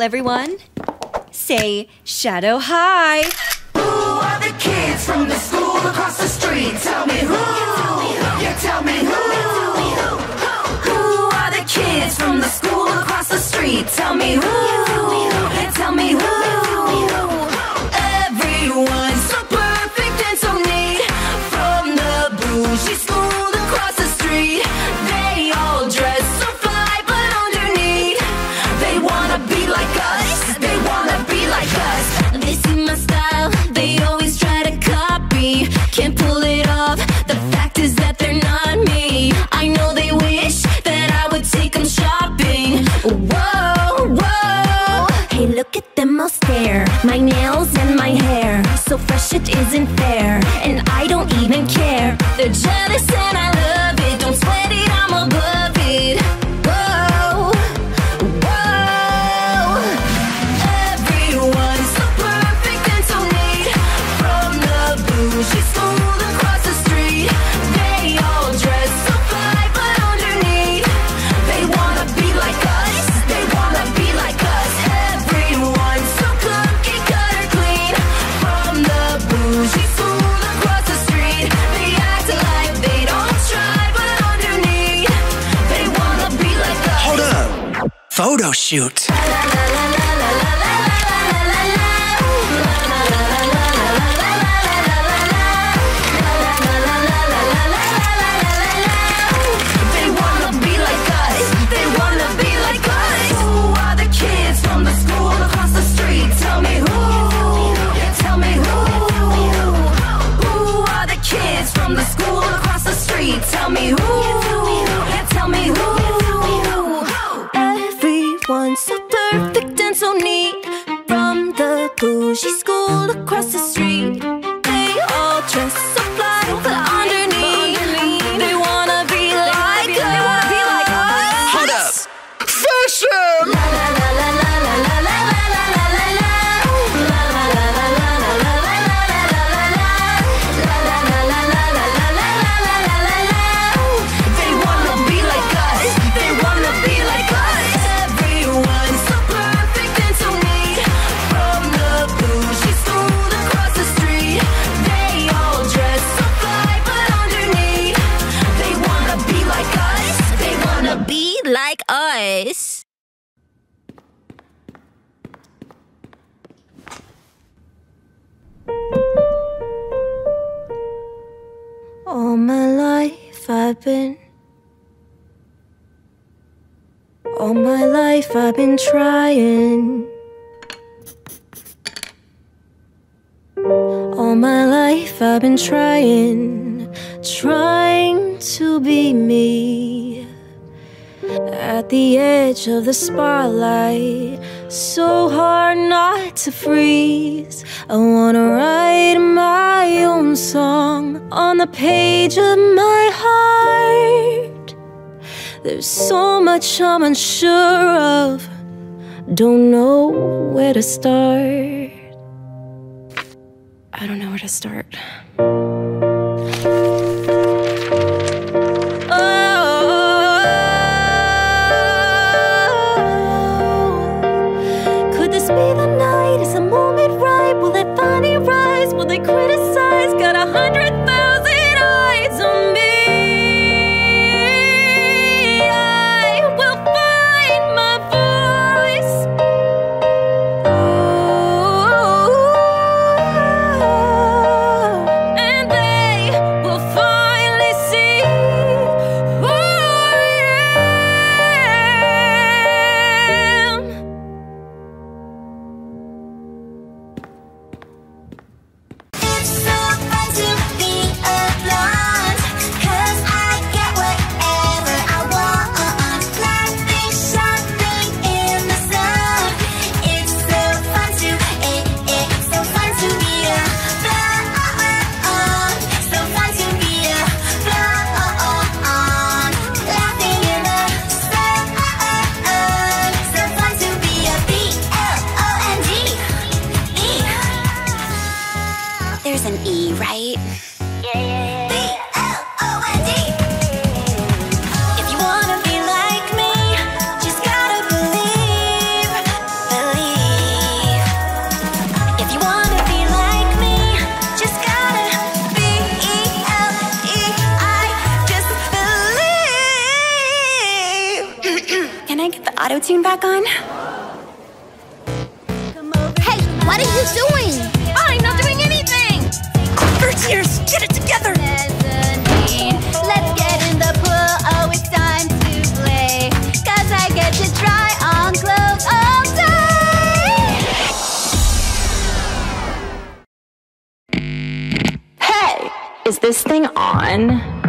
everyone? Say Shadow High. Who are the kids from the school across the street? Tell me who. Tell me who. Who are the kids from the school across the street? Tell me who. shoot. All my life I've been trying. All my life I've been trying, trying to be me. At the edge of the spotlight, so hard not to freeze. I wanna write my own song on the page of my heart. There's so much I'm unsure of, don't know where to start. I don't know where to start. Auto tune back on? Hey, what are you doing? I'm not doing anything! First years, get it together. Let's get in the pool, oh, it's time to play. Cause I get to try on clothes all day. Hey, is this thing on?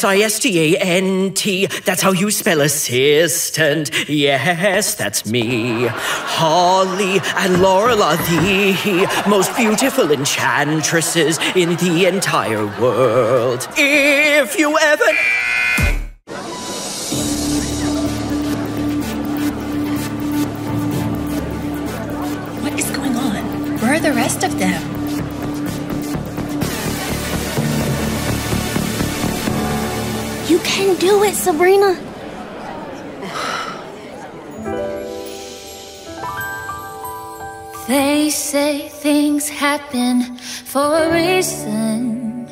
S I S T A N T. That's how you spell assistant. Yes, that's me. Holly and Laurel are the most beautiful enchantresses in the entire world. If you ever. What is going on? Where are the rest of them? You can do it, Sabrina. They say things happen for a reason.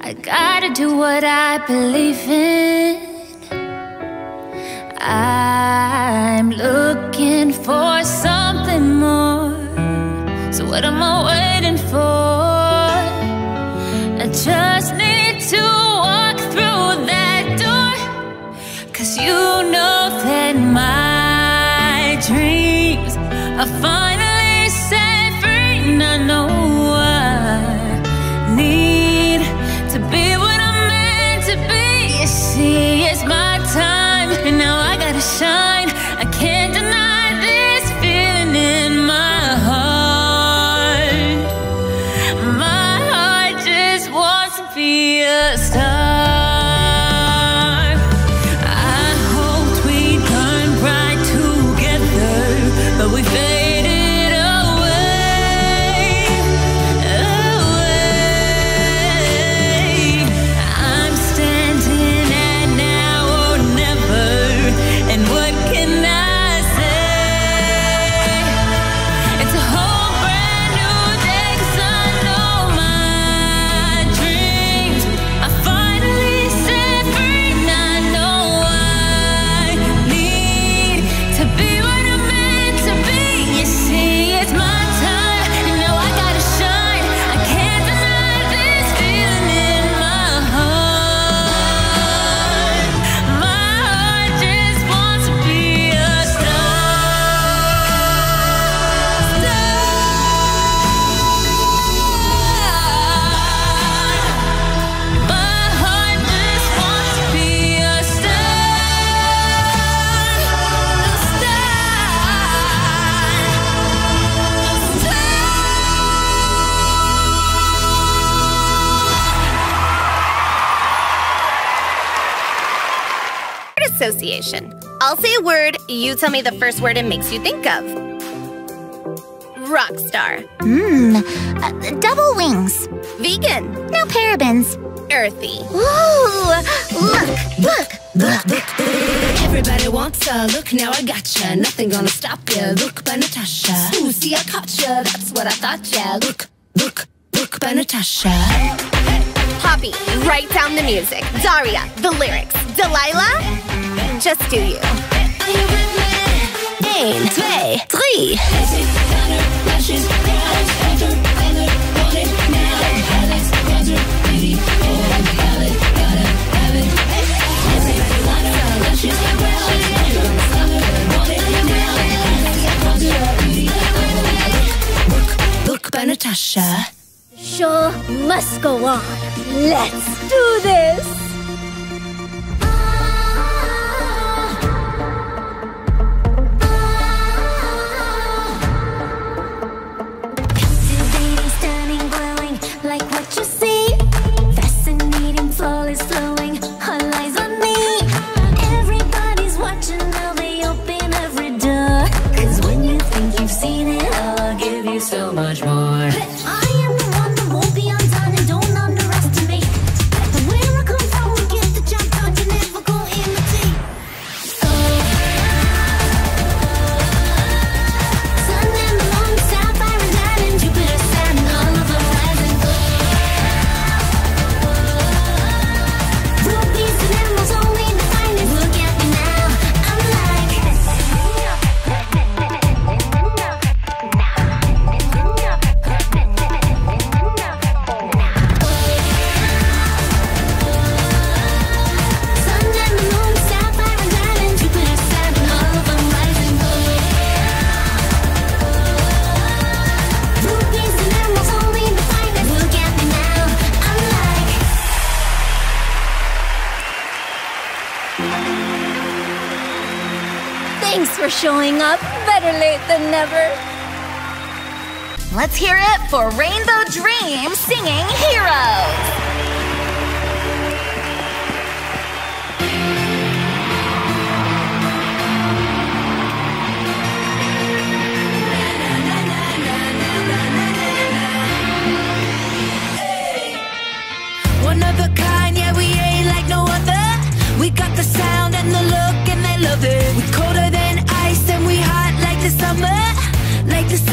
I gotta do what I believe in. I'm looking for something more. So, what am I waiting for? You know that my dreams are finally association. I'll say a word, you tell me the first word it makes you think of. Rockstar. Mmm, uh, double wings. Vegan. No parabens. Earthy. Ooh, look, look, look. Everybody wants a look, now I gotcha. Nothing gonna stop ya. Look by Natasha. Ooh, see, I caught ya. That's what I thought, yeah. Look, look, look by Natasha. Poppy, write down the music. Daria, the lyrics. Delilah, just do you. Ein, zwei, three. Look by Natasha. Show must go on. Let's do this. Much more. Showing up. Better late than never. Let's hear it for Rainbow Dream singing Heroes.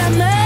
Summer.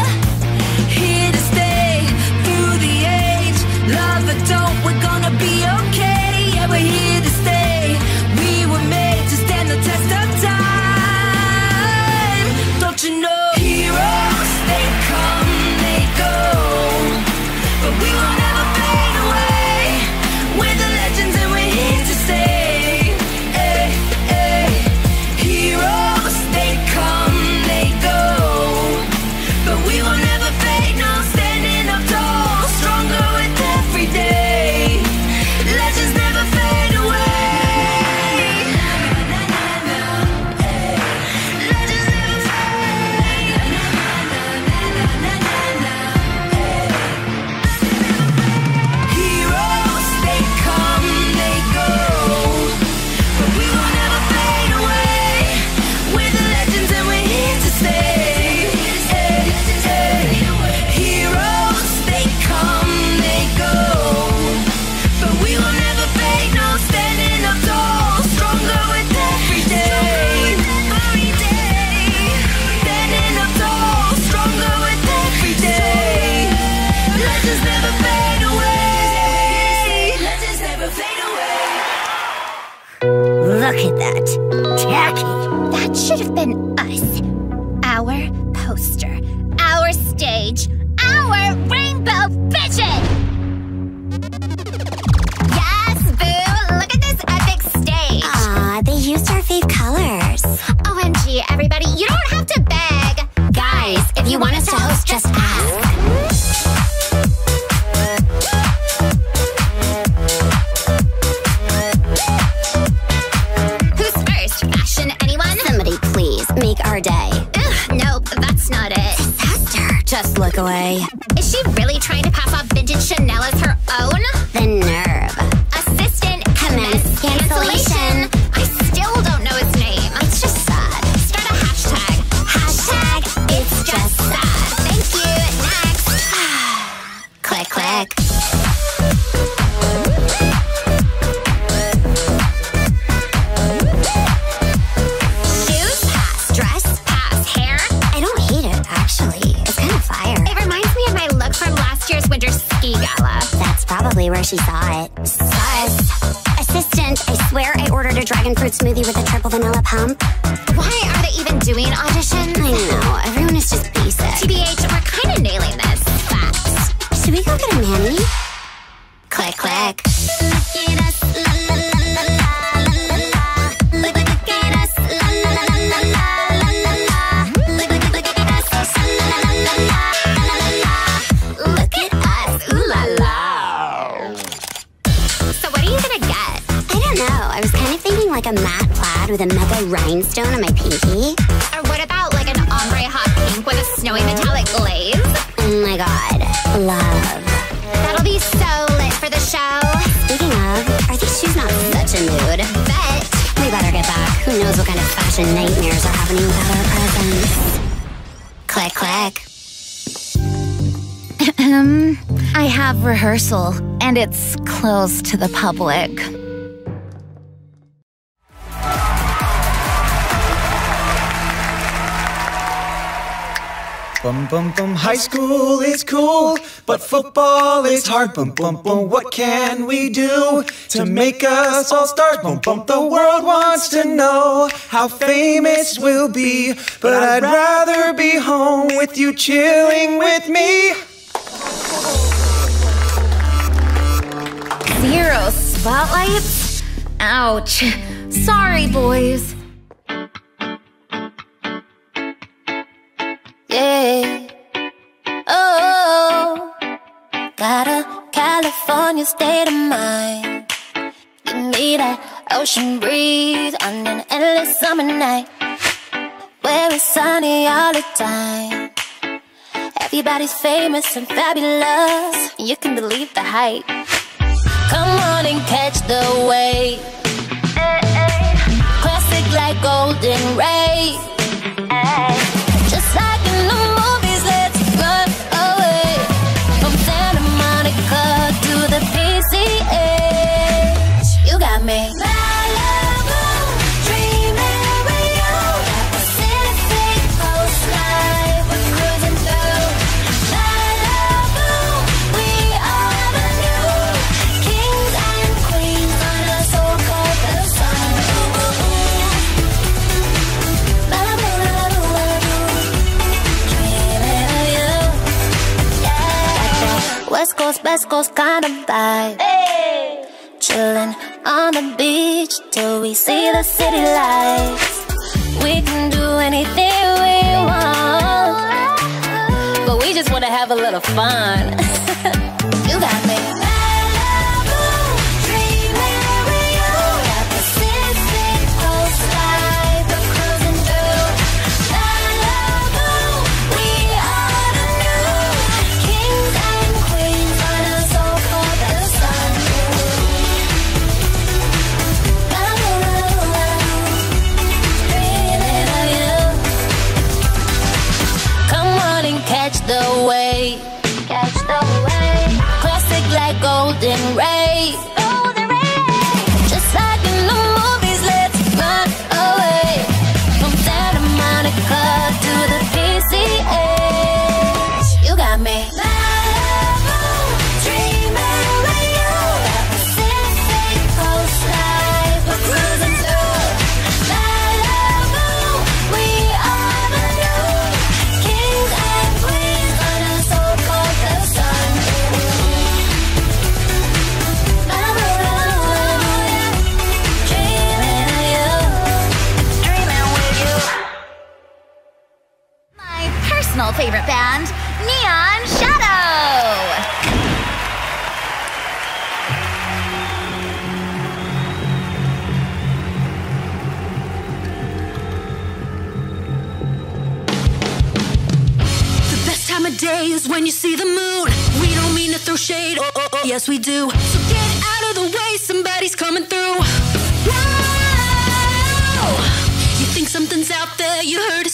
Look at that. Tacky. That should have been us. Our poster. Our stage. Our rainbow vision! Yes, boo! Look at this epic stage! Aw, they used our fave colors. OMG, everybody, you don't have to beg! Guys, if you want us to host, just ask. takeaway. Winter ski gala. That's probably where she saw it. Sus. Assistant, I swear I ordered a dragon fruit smoothie with a triple vanilla pump. Why are they even doing auditions? I know, everyone is just basic. TBH, we're kind of nailing this. Facts. Should we go get a mani? Click, click. Look at us, like a matte plaid with a mega rhinestone on my pinky. Or what about like an ombre hot pink with a snowy metallic glaze? Oh my god, love. That'll be so lit for the show. Speaking of, are these shoes not such a mood? Bet. We better get back. Who knows what kind of fashion nightmares are happening without our presence? Click, click. I have rehearsal, and it's closed to the public. Bum bum bum, high school is cool, but football is hard. Bum bum bum, what can we do to make us all stars? Bum bum, the world wants to know how famous we'll be, but I'd rather be home with you, chilling with me. Zero spotlights? Ouch. Sorry, boys. your state of mind. Give me that ocean breeze on an endless summer night. Where it's sunny all the time. Everybody's famous and fabulous. You can believe the hype. Come on and catch the wave. Classic like golden rays. West kind of vibe. Hey. Chilling on the beach till we see the city lights. We can do anything we want, but we just wanna have a little fun. you got me. yes we do. So get out of the way, somebody's coming through. Whoa! You think something's out there, you heard it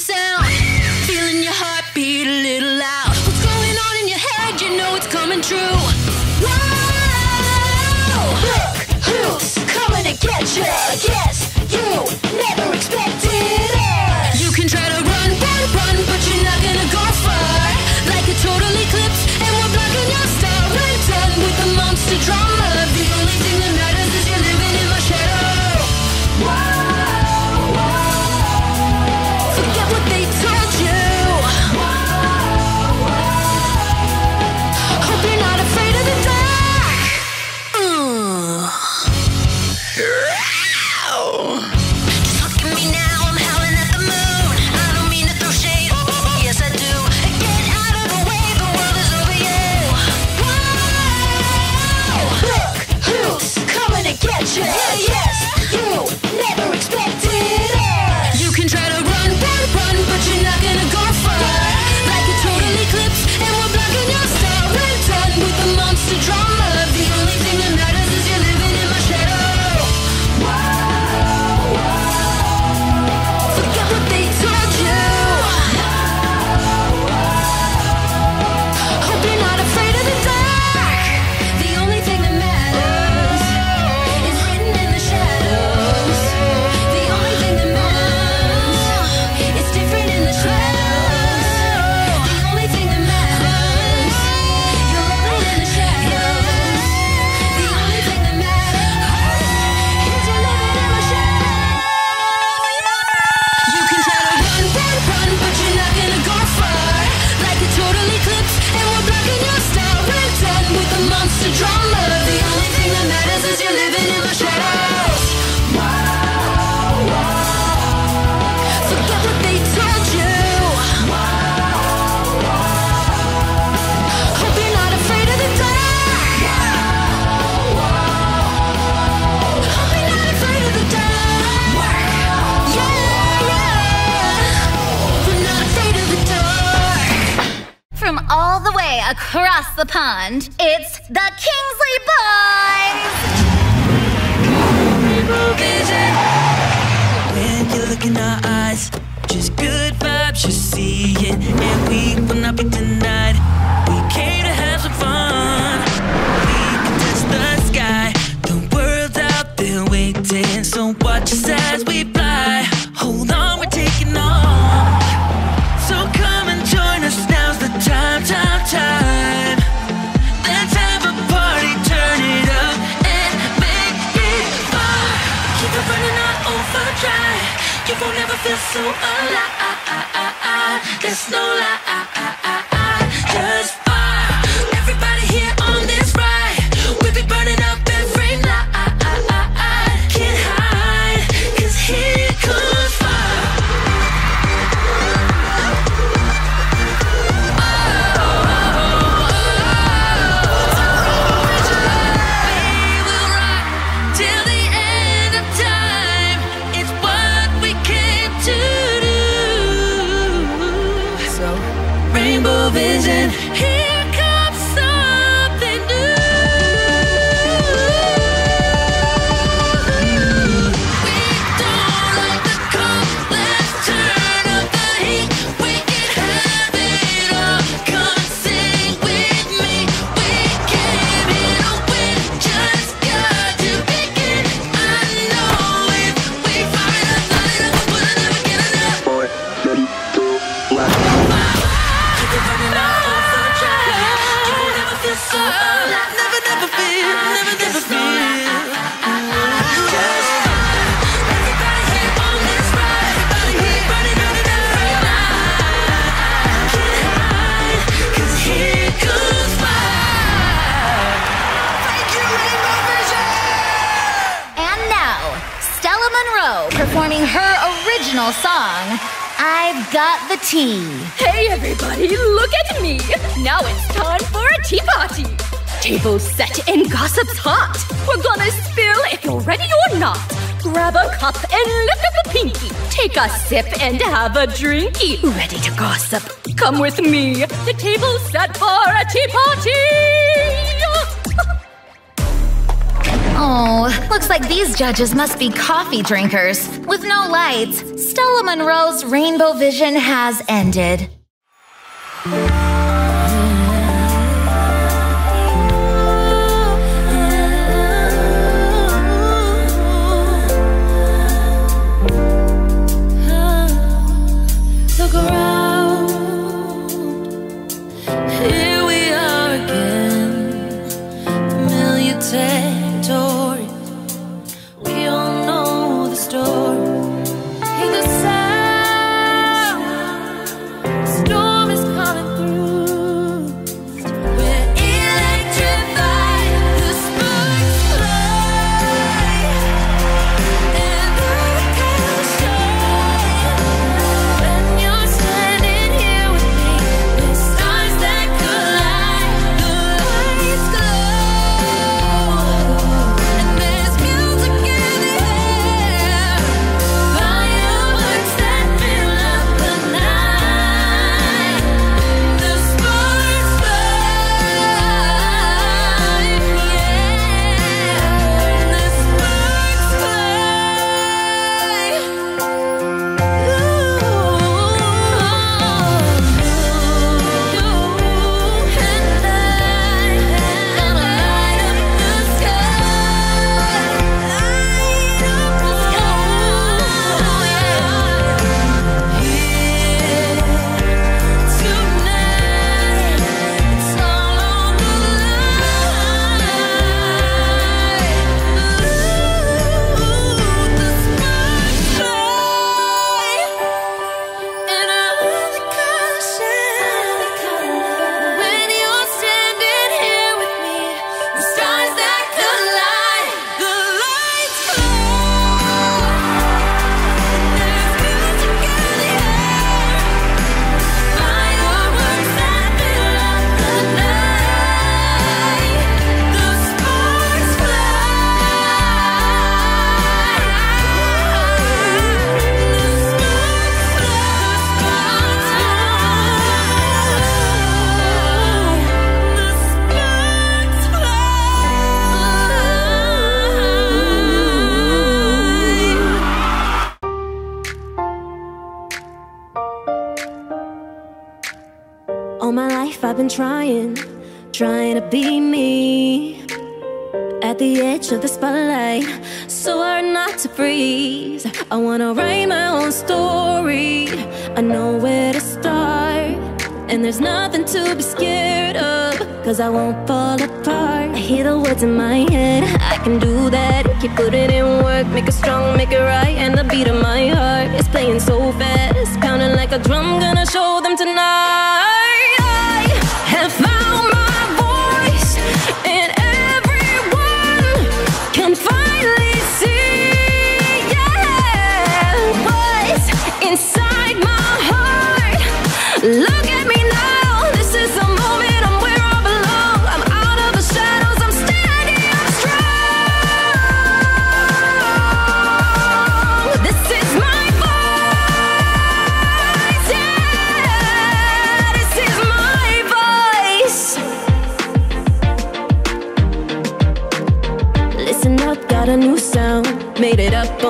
across the pond. It's the Kingsley Boys! When you look in our eyes, just good vibes you're seeing, and we will not be denied. So alive. There's no lie. Rainbow Vision, the Tea. Hey everybody, look at me! Now it's time for a tea party! Table set and gossip's hot! We're gonna spill if you're ready or not! Grab a cup and lift up a pinky! Take a sip and have a drinky! Ready to gossip? Come with me! The table's set for a tea party! Oh, looks like these judges must be coffee drinkers. With no lights, Stella Monroe's rainbow vision has ended. cause I won't fall apart. I hear the words in my head, I can do that Keep putting in work, make it strong, make it right And the beat of my heart is playing so fast. Pounding like a drum, gonna show them tonight.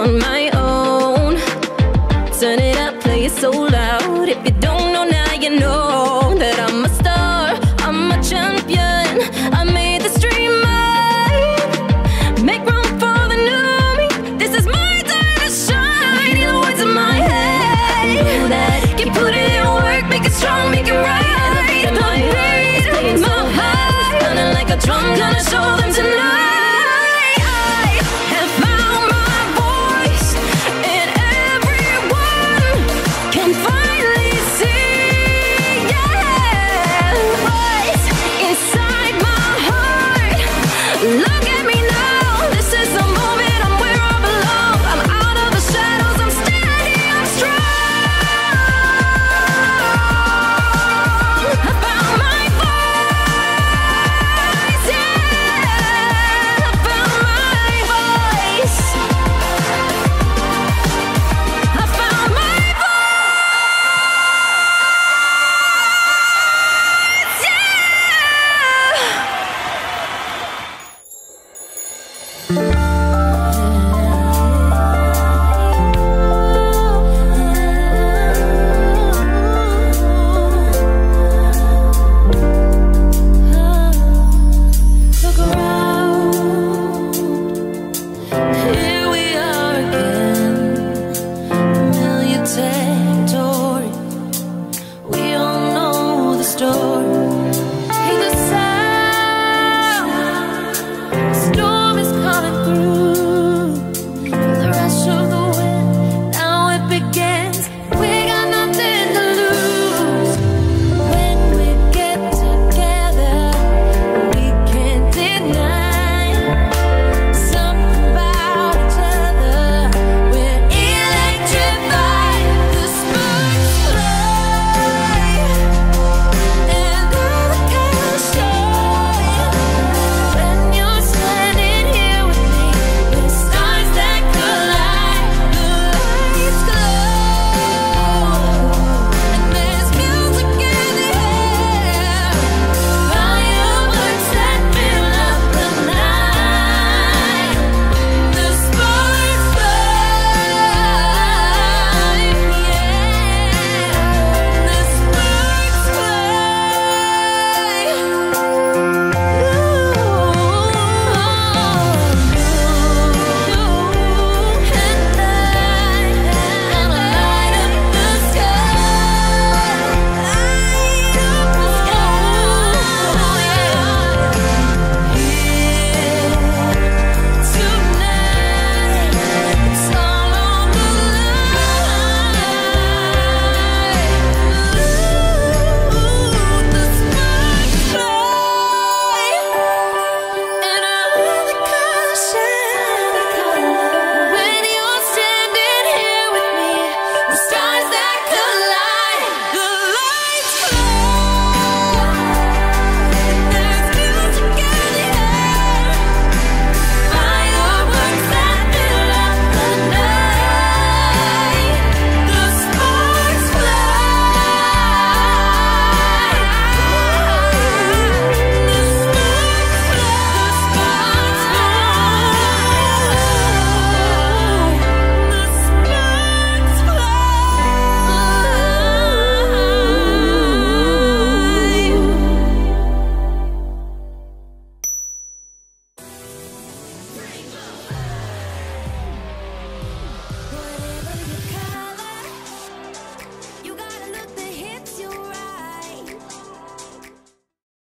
on my